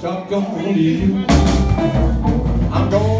stuck on you. I'm going.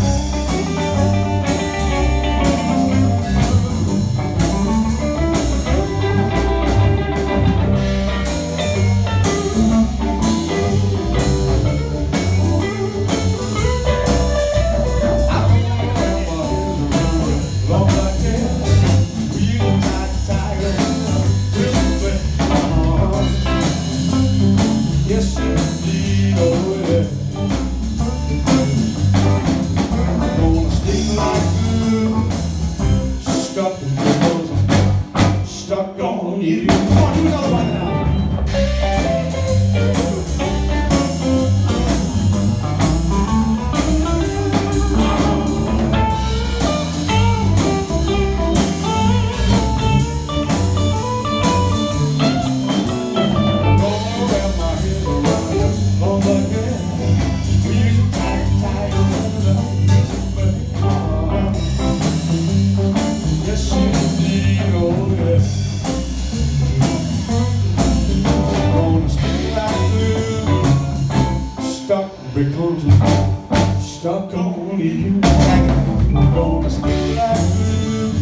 Bye. Don't go stuck on you. I'm gonna stay like you.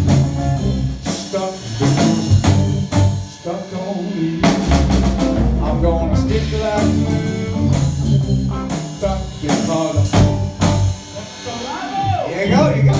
Stuck, stuck on you. I'm gonna stick like you. Stuck because. There you go. You go.